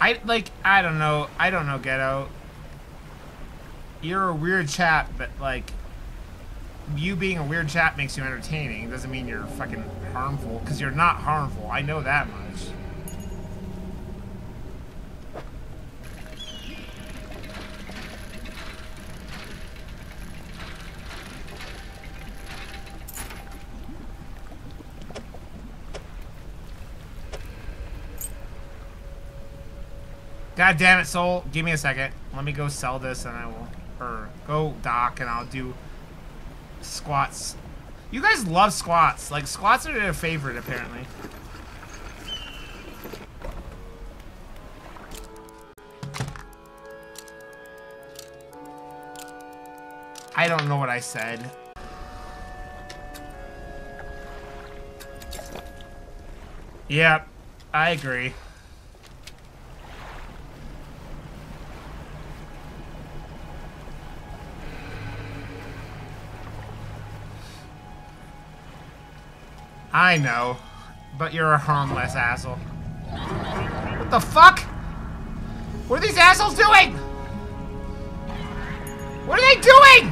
I, like, I don't know. I don't know, Ghetto. You're a weird chap, but, like, you being a weird chap makes you entertaining. It doesn't mean you're fucking harmful, because you're not harmful. I know that much. God damn it, Soul. Give me a second. Let me go sell this and I will... Or go dock and I'll do squats. You guys love squats. Like, squats are their favorite, apparently. I don't know what I said. Yep, I agree. I know, but you're a harmless asshole. What the fuck? What are these assholes doing? What are they doing?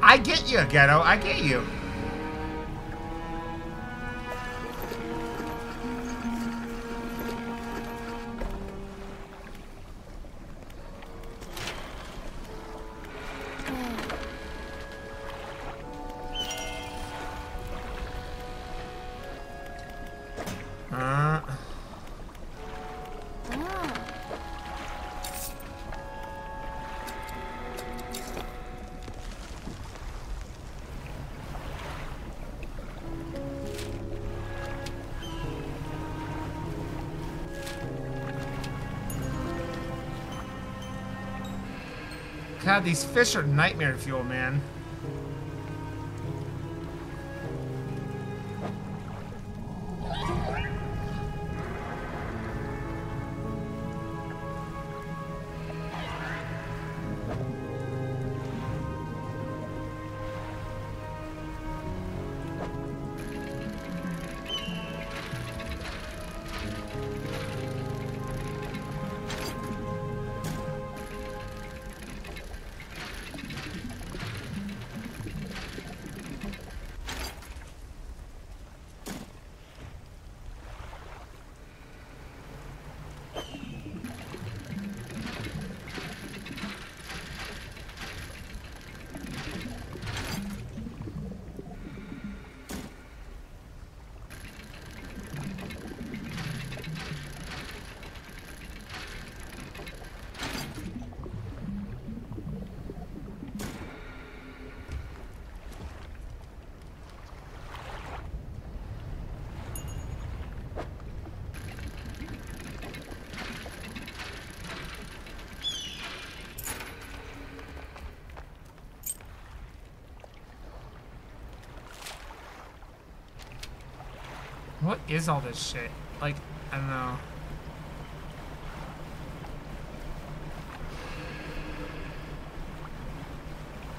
I get you, Ghetto. I get you. God, these fish are nightmare fuel, man. Is all this shit? Like, I don't know.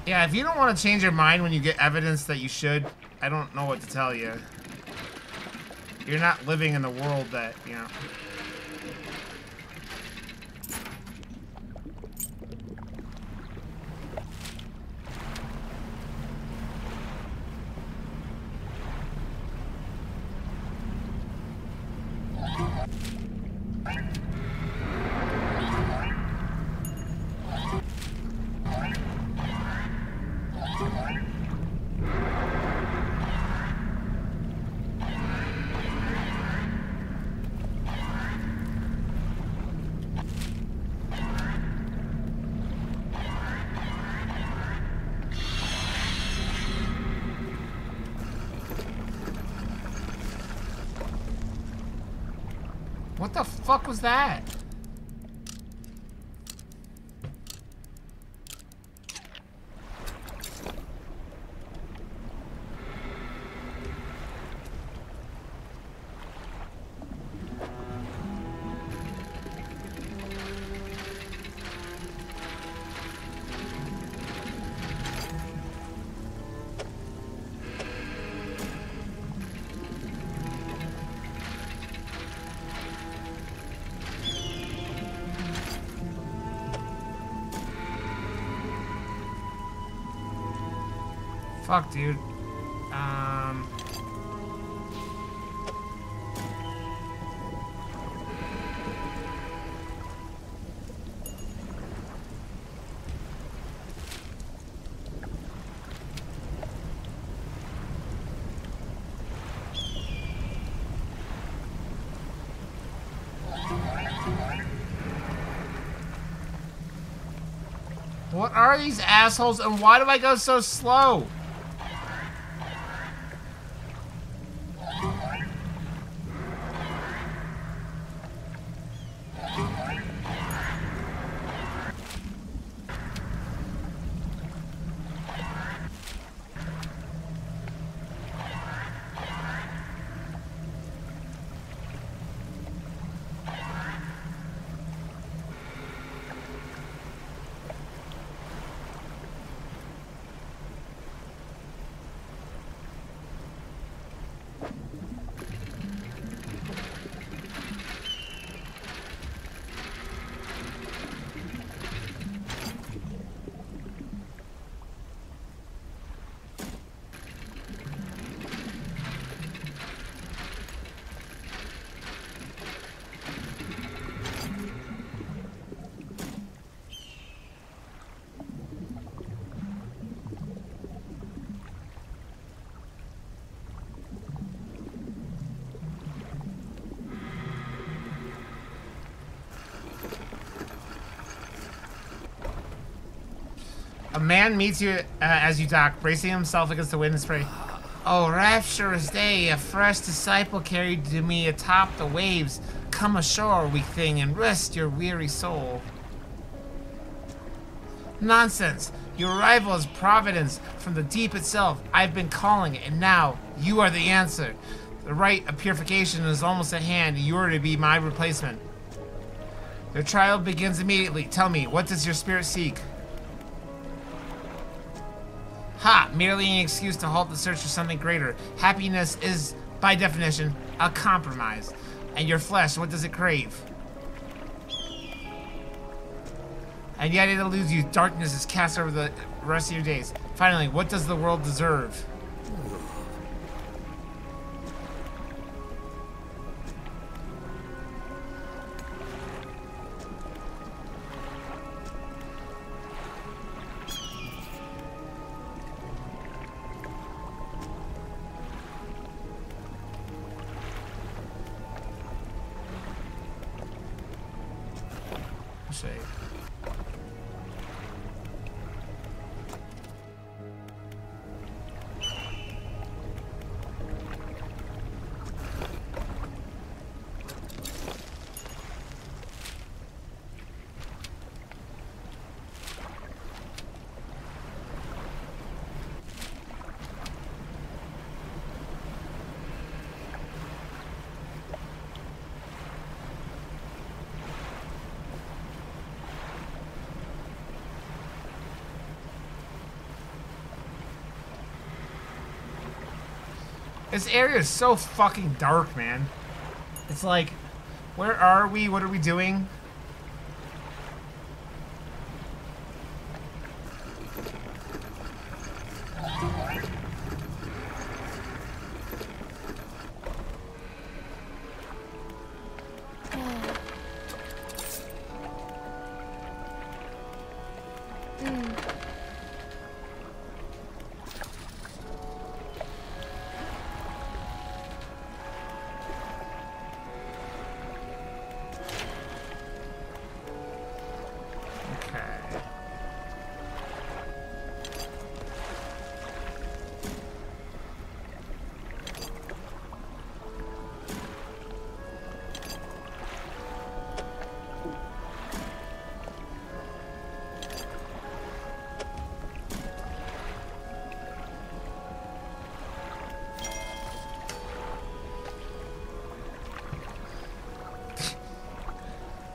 Yeah, if you don't want to change your mind when you get evidence that you should, I don't know what to tell you. You're not living in the world that, you know. What the fuck was that? Fuck, dude. Um... What are these assholes and why do I go so slow? A man meets you uh, as you dock, bracing himself against the wind and spray. Oh, rapturous day, a fresh disciple carried to me atop the waves. Come ashore, weak thing, and rest your weary soul. Nonsense! Your arrival is providence from the deep itself. I've been calling, and now you are the answer. The rite of purification is almost at hand, and you are to be my replacement. Your trial begins immediately. Tell me, what does your spirit seek? Merely an excuse to halt the search for something greater. Happiness is, by definition, a compromise. And your flesh, what does it crave? And yet it eludes you. Darkness is cast over the rest of your days. Finally, what does the world deserve? This area is so fucking dark, man. It's like, where are we? What are we doing?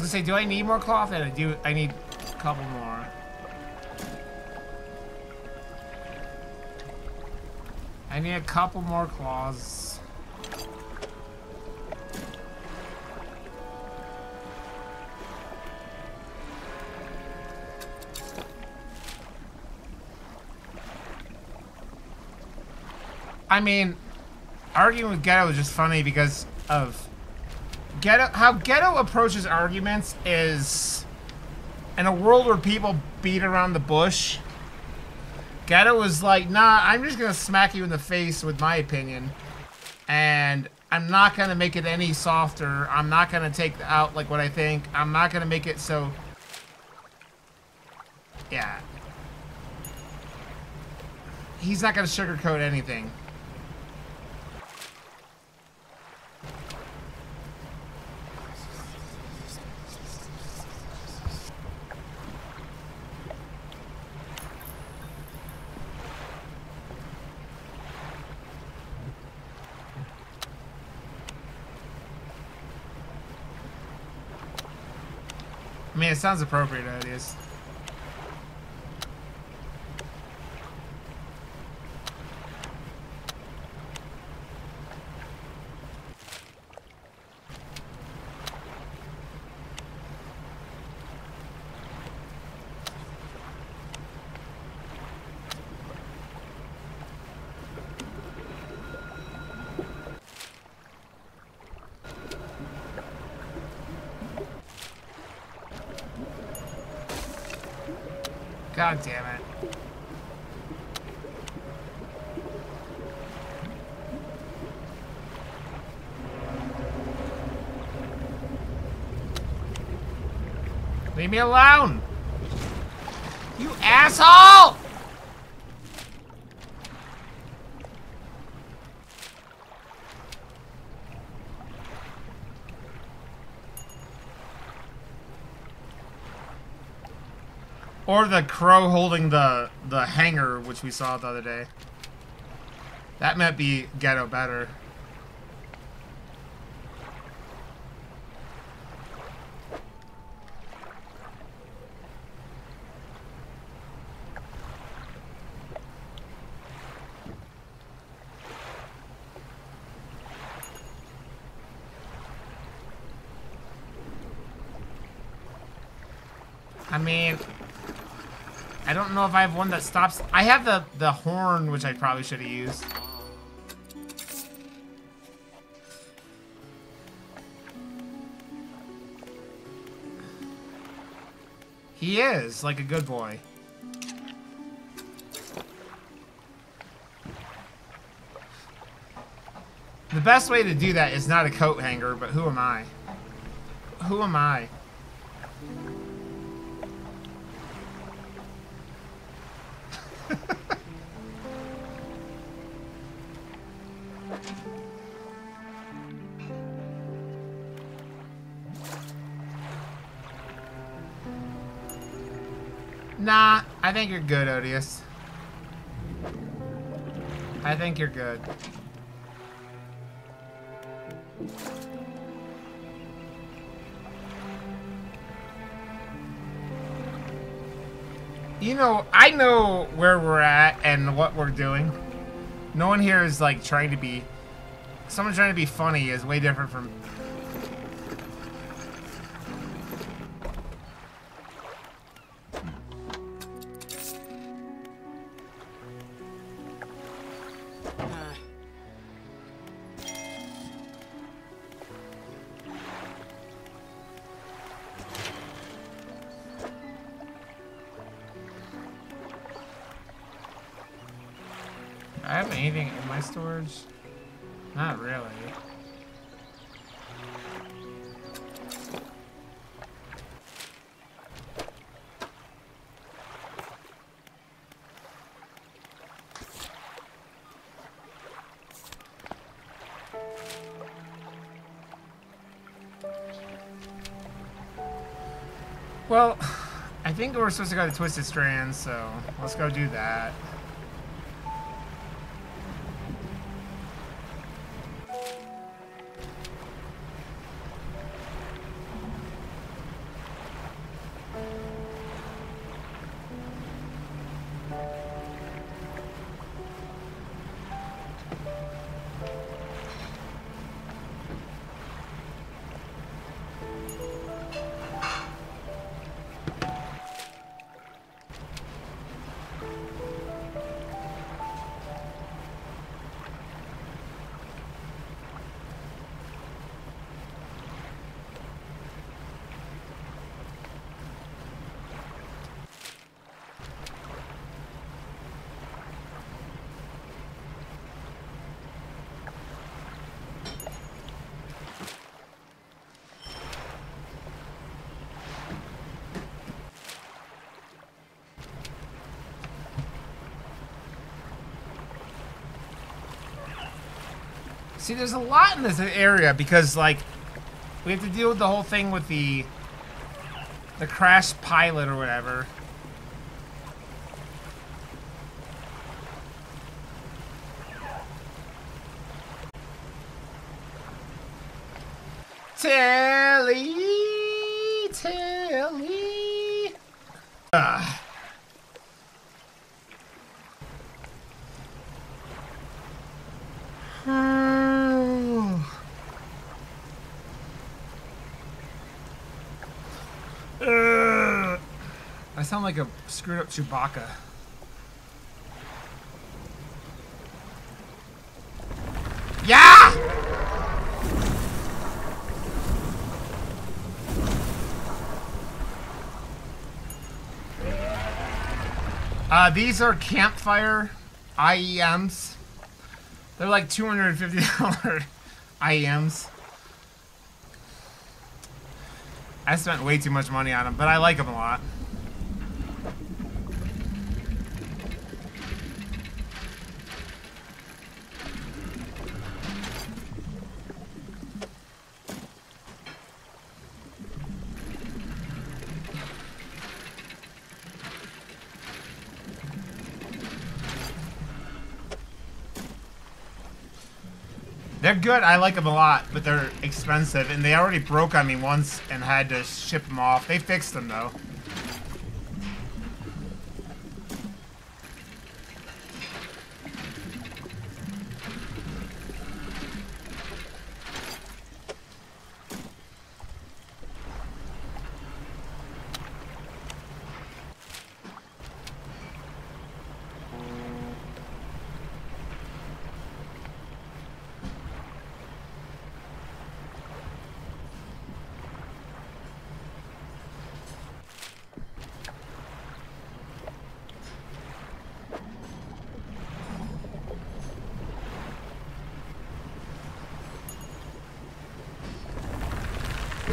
Was gonna say, do I need more cloth? And I do. I need a couple more. I need a couple more claws. I mean, arguing with Ghetto is just funny because of Ghetto. How Ghetto approaches arguments is in a world where people beat around the bush. Ghetto is like, nah, I'm just gonna smack you in the face with my opinion, and I'm not gonna make it any softer. I'm not gonna take out like what I think. I'm not gonna make it so. Yeah. He's not gonna sugarcoat anything. Sounds appropriate, it is. God damn it. Leave me alone! You asshole! Or the crow holding the the hanger, which we saw the other day. That might be ghetto better. I mean, I don't know if I have one that stops. I have the, the horn, which I probably should have used. He is, like a good boy. The best way to do that is not a coat hanger, but who am I? Who am I? Think you're good, Odious. I think you're good. You know, I know where we're at and what we're doing. No one here is like trying to be... Someone trying to be funny is way different from have anything in my storage? Not really. Well, I think we're supposed to go to Twisted Strands, so let's go do that. See, there's a lot in this area because, like, we have to deal with the whole thing with the the crash pilot or whatever. Telly, Telly. Ugh. Ugh. I sound like a screwed up Chewbacca. Yeah! Uh, these are campfire IEMs. They're like $250 IEMs. I spent way too much money on them, but I like them a lot. Good. I like them a lot, but they're expensive, and they already broke on me once and had to ship them off. They fixed them though.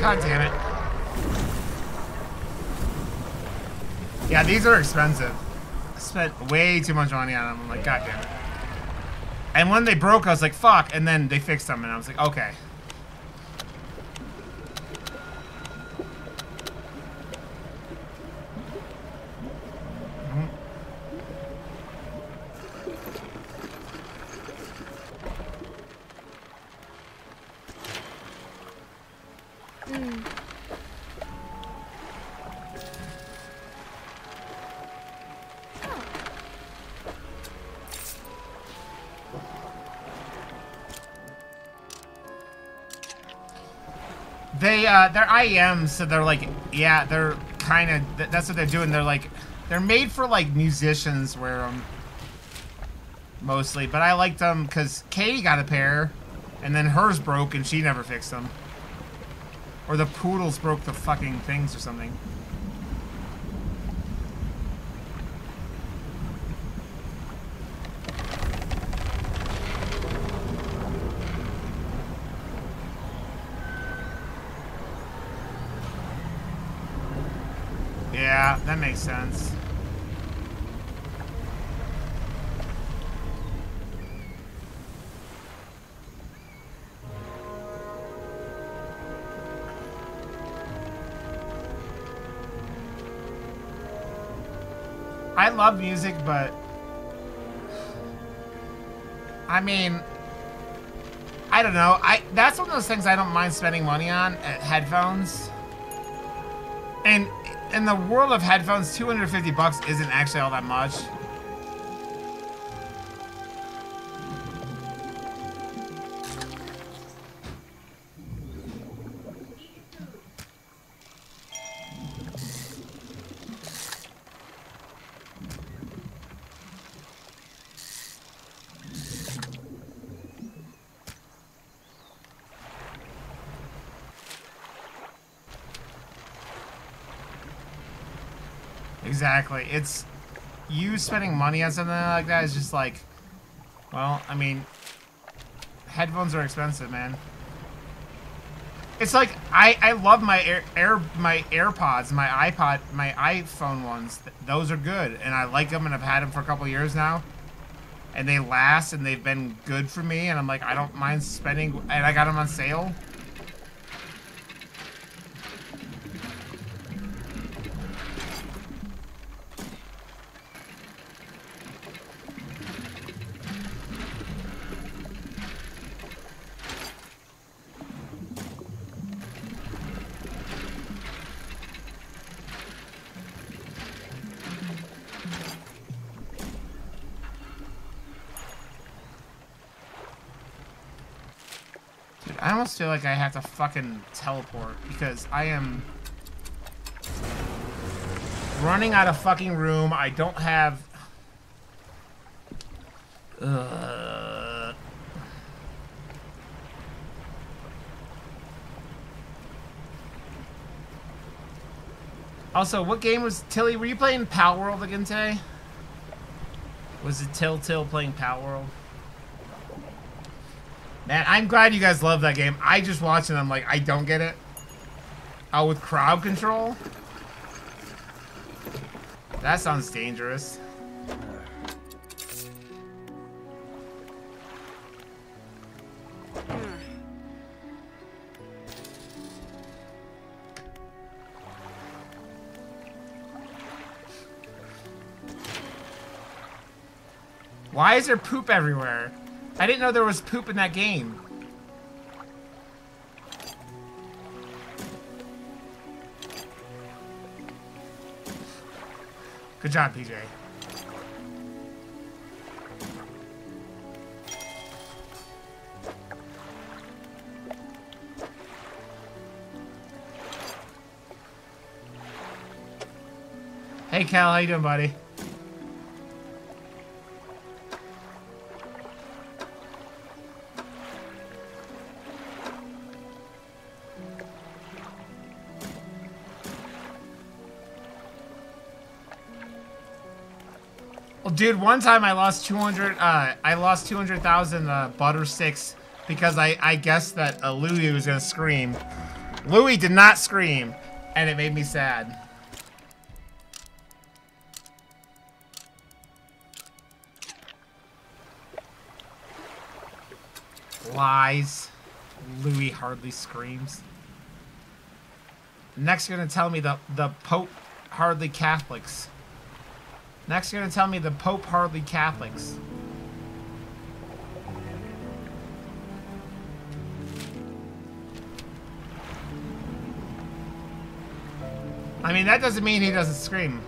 God damn it. Yeah, these are expensive. I spent way too much money on them. I'm like, God damn it. And when they broke, I was like, fuck. And then they fixed them, and I was like, okay. Uh, they're IEMs, so they're like, yeah, they're kind of, th that's what they're doing. They're like, they're made for like musicians wear them. Mostly, but I liked them because Katie got a pair, and then hers broke and she never fixed them. Or the poodles broke the fucking things or something. Yeah, that makes sense. I love music, but I mean, I don't know. I that's one of those things I don't mind spending money on. Uh, headphones. And in the world of headphones, 250 bucks isn't actually all that much. Exactly. It's you spending money on something like that is just like, well, I mean, headphones are expensive, man. It's like I I love my air, air my AirPods, my iPod, my iPhone ones. Those are good, and I like them, and I've had them for a couple years now. and they last and they've been good for me and I'm like I don't mind spending and I got them on sale. Almost feel like I have to fucking teleport because I am running out of fucking room. I don't have... Uh... Also, what game was... Tilly, were you playing Palworld again today? Was it Till playing Palworld? Man, I'm glad you guys love that game. I just watched it I'm like, I don't get it. Oh, with crowd control? That sounds dangerous. Why is there poop everywhere? I didn't know there was poop in that game. Good job, PJ. Hey, Cal, how you doing, buddy? Dude, one time I lost 200, uh, I lost 200,000 uh, butter sticks because I, I guessed that uh, Louie was gonna scream. Louie did not scream, and it made me sad. Lies. Louie hardly screams. Next, you're gonna tell me the the Pope hardly Catholics. Next, you're going to tell me the Pope hardly Catholics. I mean, that doesn't mean he doesn't scream.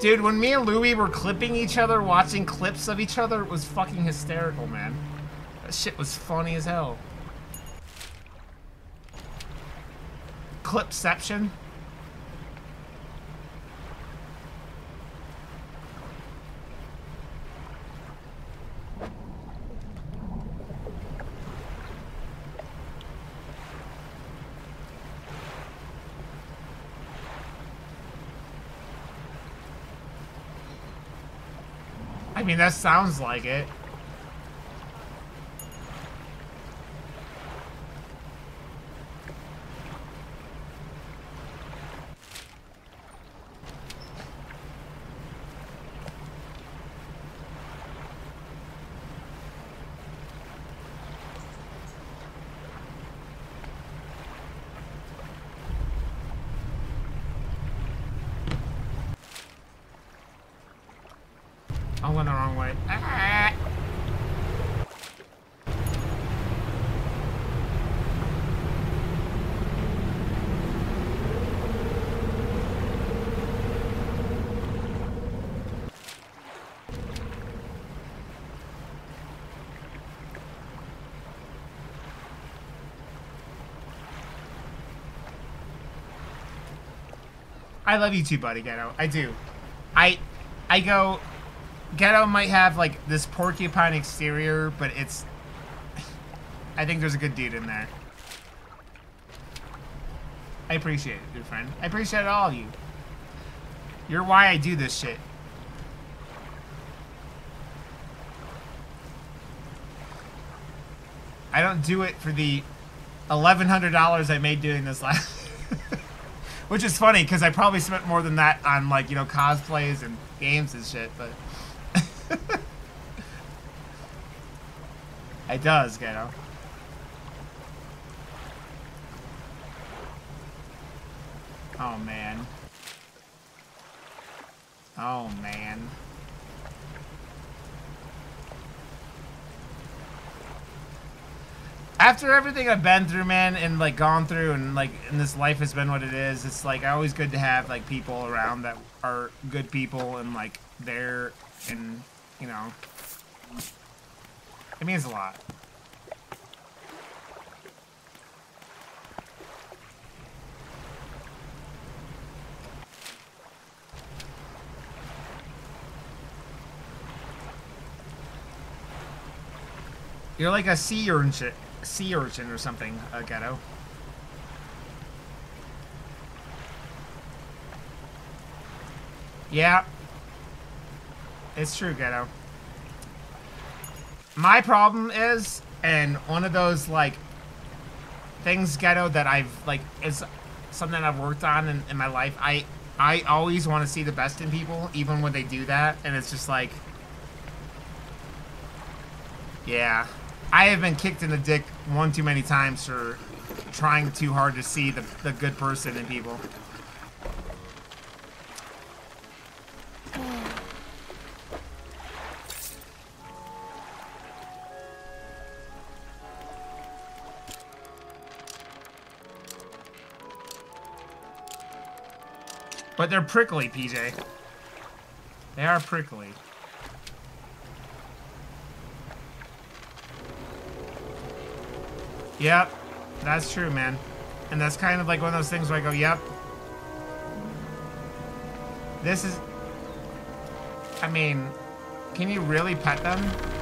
Dude, when me and Louie were clipping each other, watching clips of each other, it was fucking hysterical, man. That shit was funny as hell. Clipception. Mean, that sounds like it. I went the wrong way. Ah! I love you too, buddy, Ghetto. I do. I I go Ghetto might have like this porcupine exterior, but it's. I think there's a good dude in there. I appreciate it, good friend. I appreciate all of you. You're why I do this shit. I don't do it for the $1,100 I made doing this last... Which is funny because I probably spent more than that on like you know cosplays and games and shit, but it does, you know. Oh man. Oh man. After everything I've been through, man, and like gone through, and like, and this life has been what it is. It's like always good to have like people around that are good people and like there, and you know, it means a lot. You're like a sea urchin sea urchin or something, uh, Ghetto. Yeah. It's true, Ghetto. My problem is, and one of those, like, things, Ghetto, that I've, like, is something I've worked on in, in my life. I, I always want to see the best in people, even when they do that, and it's just like... Yeah. I have been kicked in the dick one too many times for trying too hard to see the, the good person in people. But they're prickly, PJ. They are prickly. Yep, that's true, man. And that's kind of like one of those things where I go, yep. This is... I mean, can you really pet them?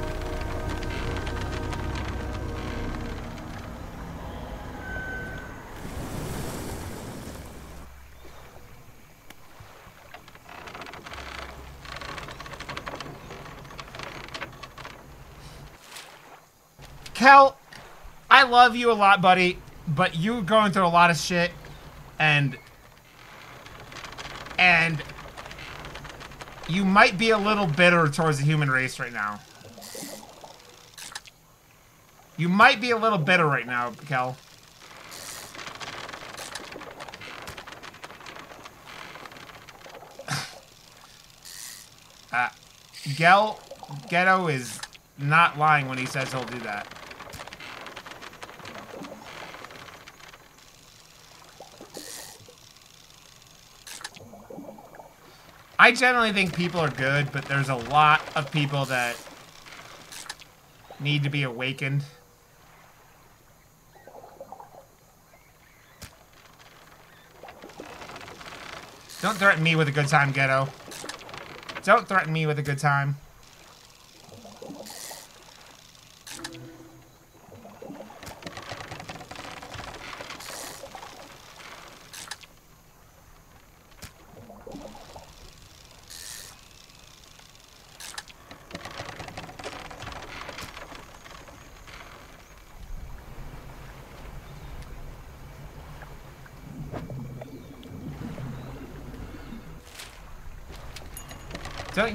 Love you a lot, buddy, but you're going through a lot of shit, and and you might be a little bitter towards the human race right now. You might be a little bitter right now, Kel. uh, Gel, Ghetto is not lying when he says he'll do that. I generally think people are good, but there's a lot of people that need to be awakened. Don't threaten me with a good time, Ghetto. Don't threaten me with a good time.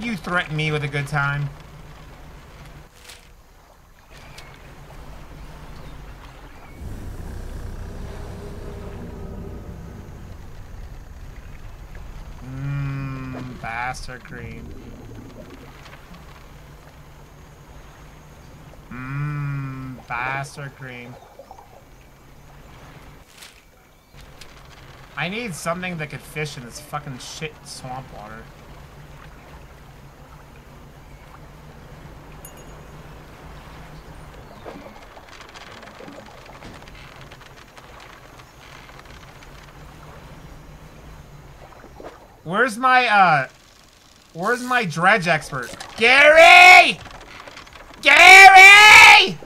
You threaten me with a good time. Mmm, bastard cream. Mmm, bastard cream. I need something that could fish in this fucking shit swamp water. Where's my, uh... Where's my dredge expert? Gary! Gary!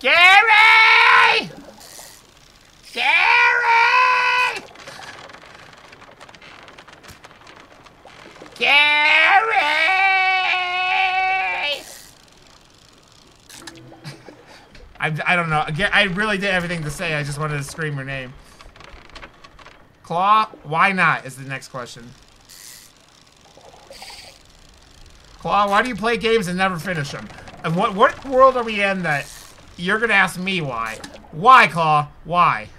Gary! Gary! Gary! I, I don't know. I really did everything to say. I just wanted to scream her name. Claw, why not is the next question. Claw, why do you play games and never finish them? And what, what world are we in that you're gonna ask me why? Why, Claw? Why?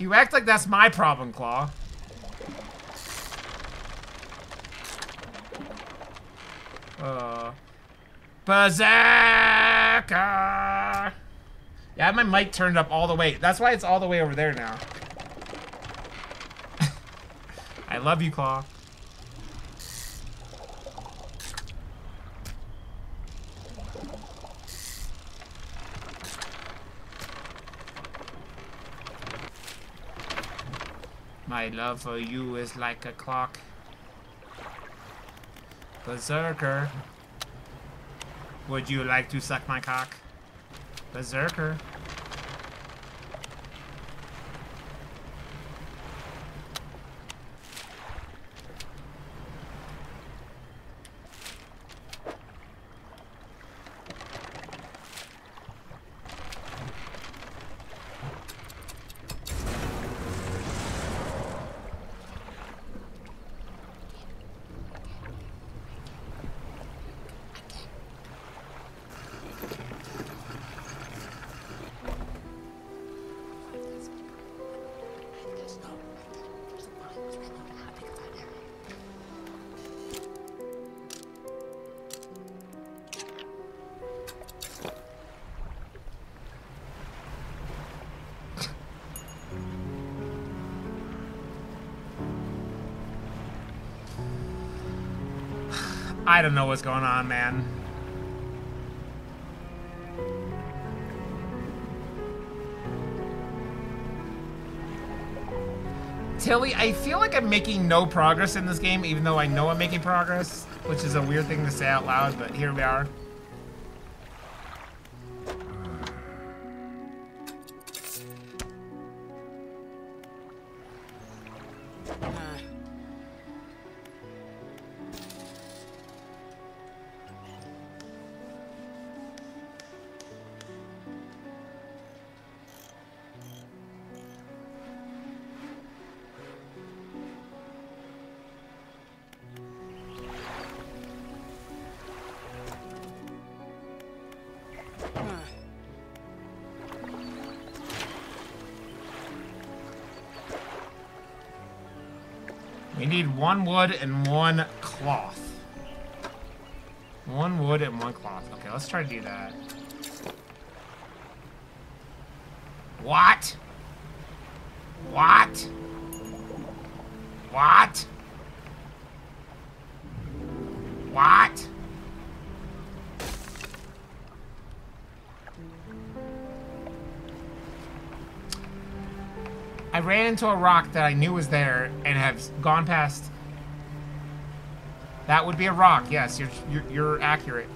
You act like that's my problem, Claw. Uh, Berserker! Yeah, I have my mic turned up all the way. That's why it's all the way over there now. I love you, Claw. My love for you is like a clock. Berserker. Would you like to suck my cock? Berserker. I don't know what's going on, man. Tilly, I feel like I'm making no progress in this game, even though I know I'm making progress, which is a weird thing to say out loud, but here we are. One wood and one cloth. One wood and one cloth. Okay, let's try to do that. What? What? What? What? I ran into a rock that I knew was there and have gone past. That would be a rock. Yes, you're you're, you're accurate.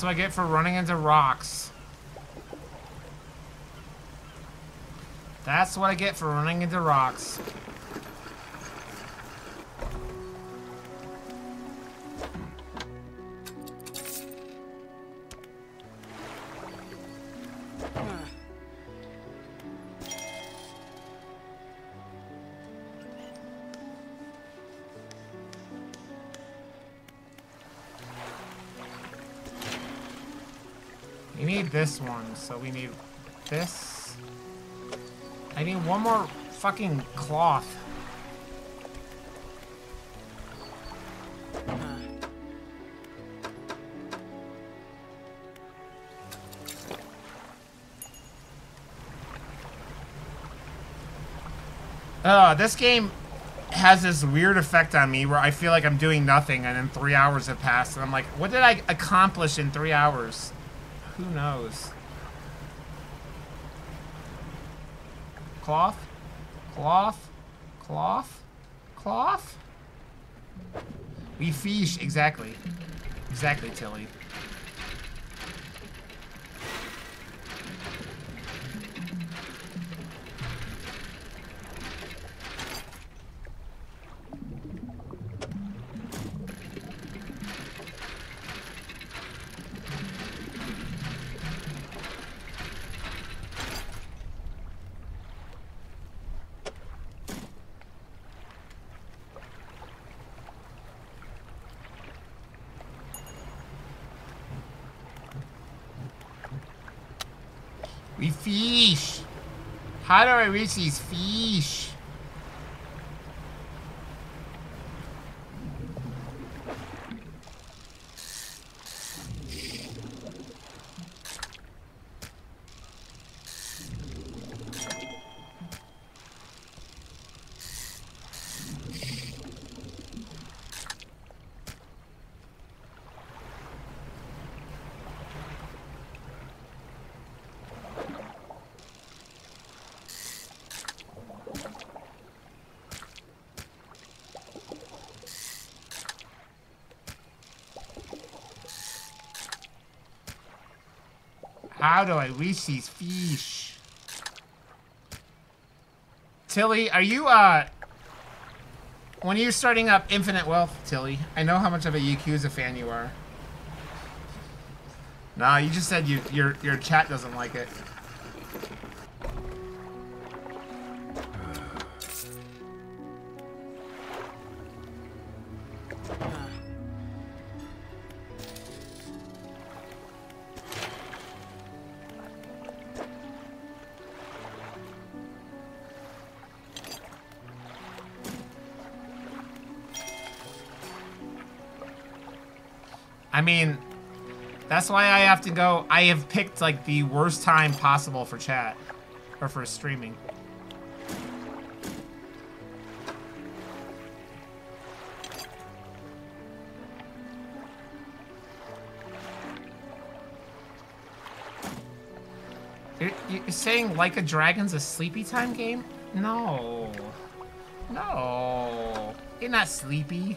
That's what I get for running into rocks. That's what I get for running into rocks. Need this one, so we need this. I need one more fucking cloth. Uh, this game has this weird effect on me where I feel like I'm doing nothing and then three hours have passed and I'm like, what did I accomplish in three hours? Who knows? Cloth? Cloth? Cloth? Cloth? We fish, exactly. Exactly, Tilly. We fish. How do I reach these fish? How do I reach these fish? Tilly, are you, uh... When are you're starting up Infinite Wealth, Tilly, I know how much of a Yakuza fan you are. Nah, you just said you, your, your chat doesn't like it. Mean, that's why I have to go. I have picked like the worst time possible for chat or for streaming. You're, you're saying Like a Dragon's a sleepy time game? No. No. You're not sleepy.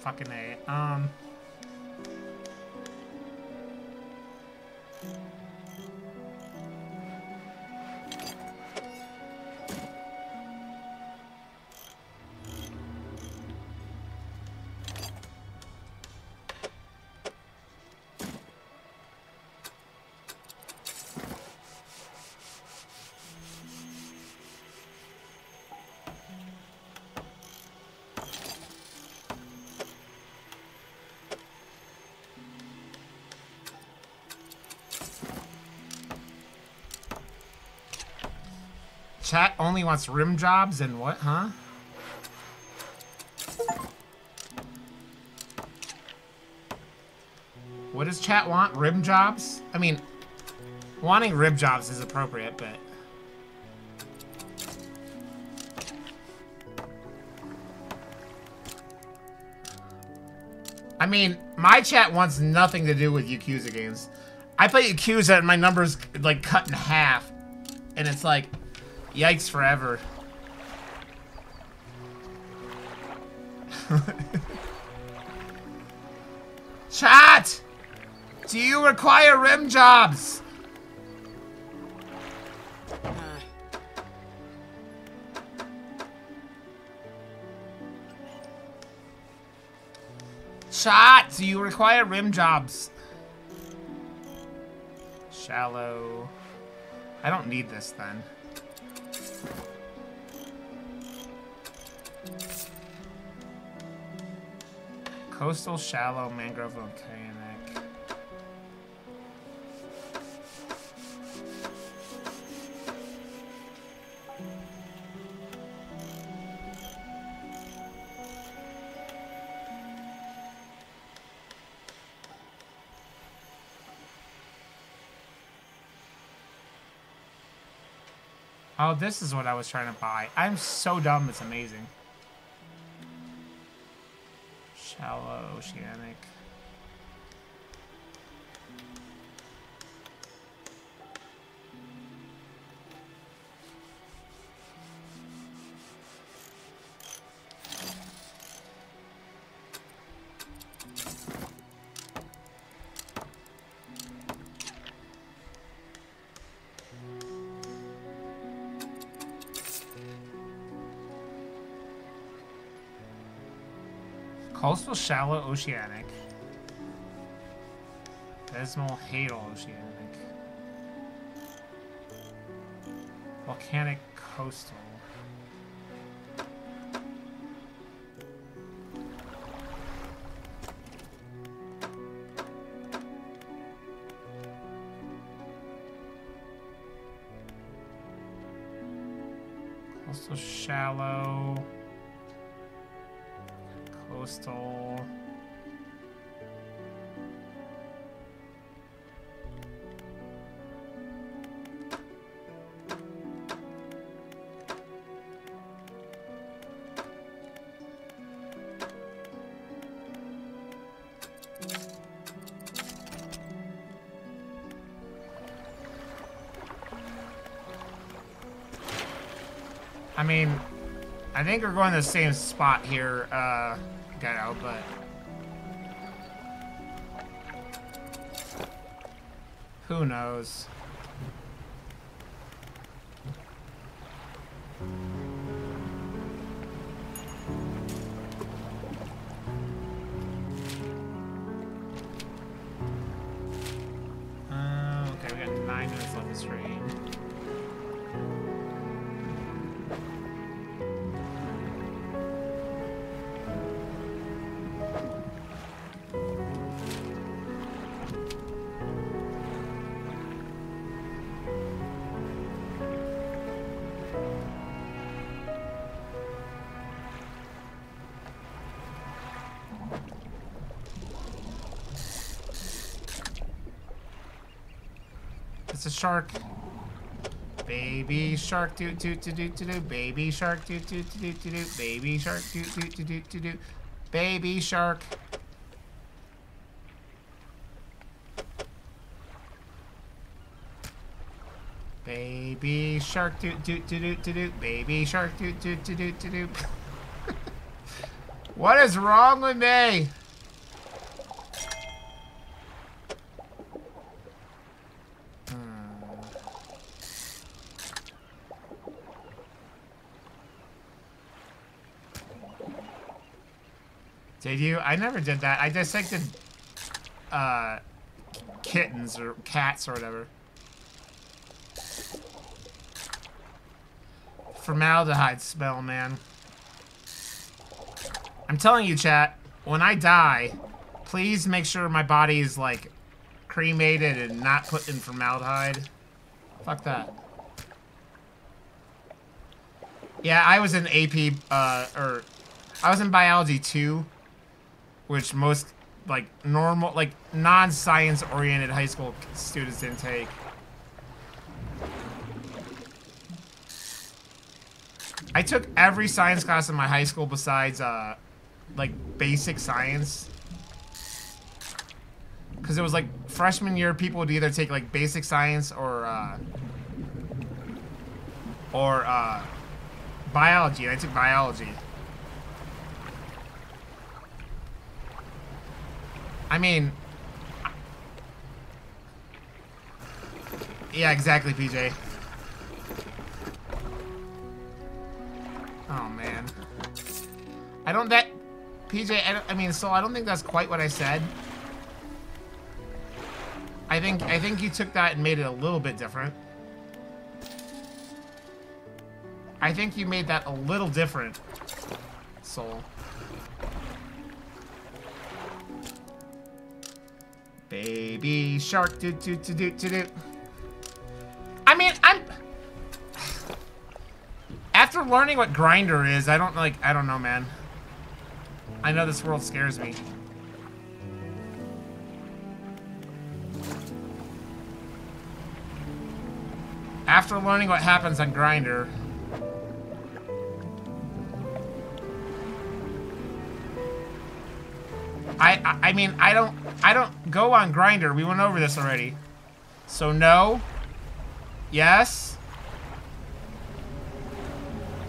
Fucking A. Um... Chat only wants rim jobs and what, huh? What does chat want? Rim jobs? I mean, wanting rib jobs is appropriate, but... I mean, my chat wants nothing to do with Yakuza games. I play Yakuza and my numbers, like, cut in half. And it's like, yikes forever. Chat! Do you require rim jobs? Chat! Do you require rim jobs? Shallow. I don't need this then. Coastal, shallow, mangrove, volcanic. Oh, this is what I was trying to buy. I'm so dumb, it's amazing. Shallow, oceanic. Coastal shallow oceanic. Dismal hadal oceanic. Volcanic coastal. Coastal shallow coastal. I mean, I think we're going to the same spot here. Uh, get out, but... Who knows? Shark. Baby shark do do do do do do. Baby shark do do do do do do. Baby shark do do do do do do. Baby shark. Baby shark do do do do do do. Baby shark do do do do do do. What is wrong with me? Did you? I never did that. I dissected uh, kittens or cats or whatever. Formaldehyde smell, man. I'm telling you, chat, when I die, please make sure my body is, like, cremated and not put in formaldehyde. Fuck that. Yeah, I was in AP, uh, or I was in biology too, which most, like, normal, like, non-science oriented high school students didn't take. I took every science class in my high school besides, uh, like, basic science. Because it was, like, freshman year, people would either take, like, basic science or, uh, or, uh, biology. And I took biology. I mean... Yeah, exactly, PJ. Oh, man. I don't... That... PJ, I, don't, I mean, so I don't think that's quite what I said. I think I think you took that and made it a little bit different. I think you made that a little different, Soul. Baby shark, do do do do do do. I mean, I'm. After learning what Grindr is, I don't like. I don't know, man. I know this world scares me. After learning what happens on Grindr. I, I I mean I don't I don't go on Grindr. We went over this already. So no. Yes.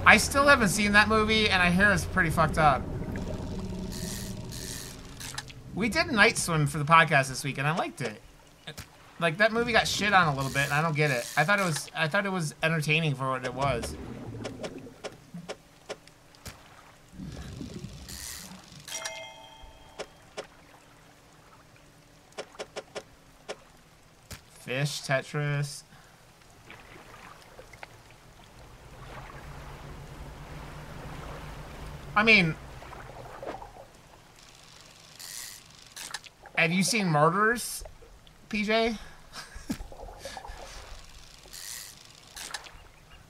I still haven't seen that movie and I hear it's pretty fucked up. We did Night Swim for the podcast this week and I liked it. Like that movie got shit on a little bit and I don't get it. I thought it was I thought it was entertaining for what it was. Fish, Tetris. I mean, have you seen Martyrs, PJ?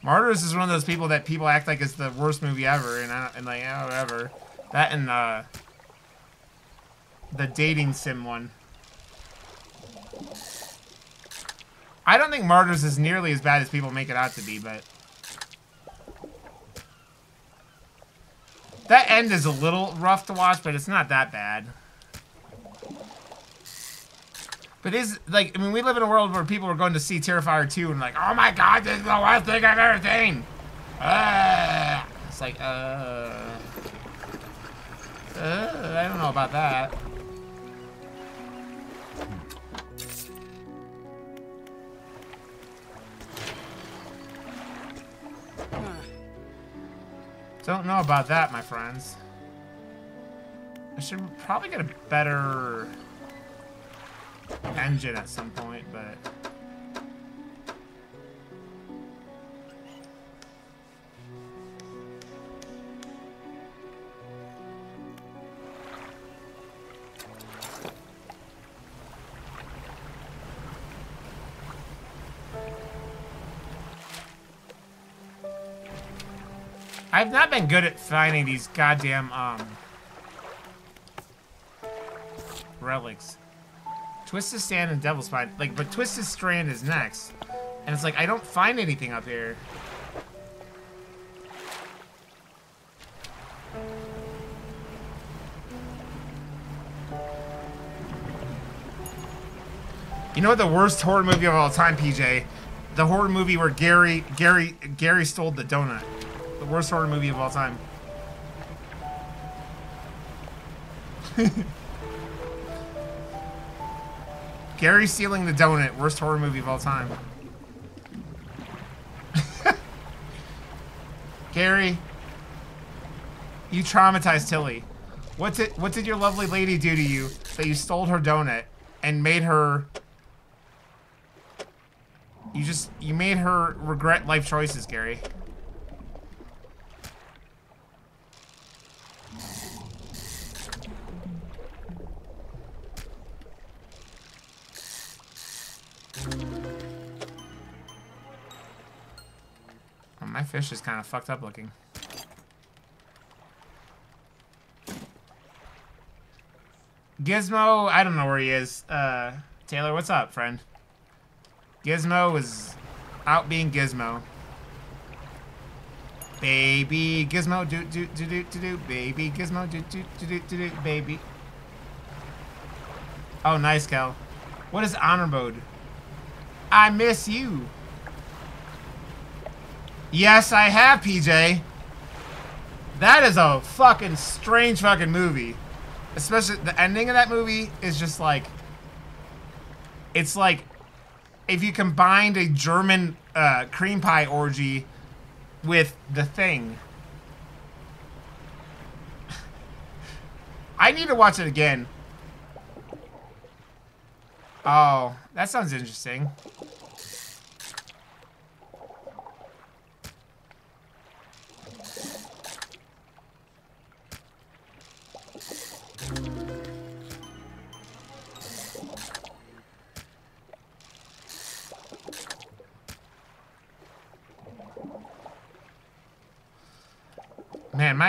Martyrs is one of those people that people act like it's the worst movie ever, and I, and like, yeah, whatever. That and uh, the dating sim one. I don't think Martyrs is nearly as bad as people make it out to be, but that end is a little rough to watch, but it's not that bad. But is like I mean we live in a world where people are going to see Terrifier 2 and like, oh my god, this is the worst thing I've ever seen. Uh, it's like, uh, uh, I don't know about that. Don't know about that, my friends. I should probably get a better engine at some point, but... I've not been good at finding these goddamn, um... Relics. Twisted Strand and Devil's Spine. Like, but Twisted Strand is next. And it's like, I don't find anything up here. You know what the worst horror movie of all time, PJ? The horror movie where Gary, Gary, Gary stole the donut. The worst horror movie of all time. Gary stealing the donut, worst horror movie of all time. Gary, you traumatized Tilly. What did what did your lovely lady do to you that you stole her donut and made her You just you made her regret life choices, Gary. Fish is kind of fucked up looking. Gizmo, I don't know where he is. Uh, Taylor, what's up, friend? Gizmo is out being Gizmo. Baby Gizmo, do do do do do do. Baby Gizmo, do do do do do do. Baby. Oh, nice, Kel. What is honor mode? I miss you. Yes, I have, PJ. That is a fucking strange fucking movie. Especially the ending of that movie is just like it's like if you combined a German uh, cream pie orgy with the thing. I need to watch it again. Oh, that sounds interesting.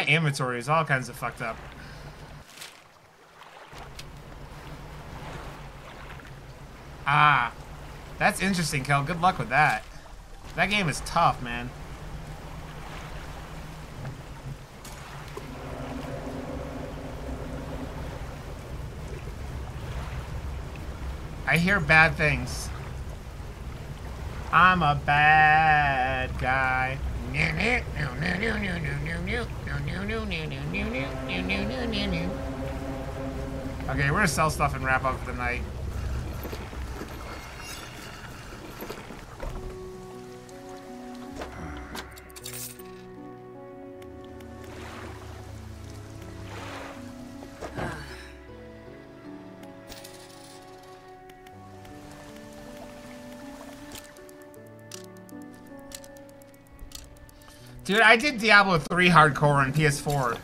My inventory is all kinds of fucked up. Ah. That's interesting, Kel. Good luck with that. That game is tough, man. I hear bad things. I'm a bad guy. Okay, we're gonna sell stuff and wrap up the night. Dude, I did Diablo 3 hardcore on PS4.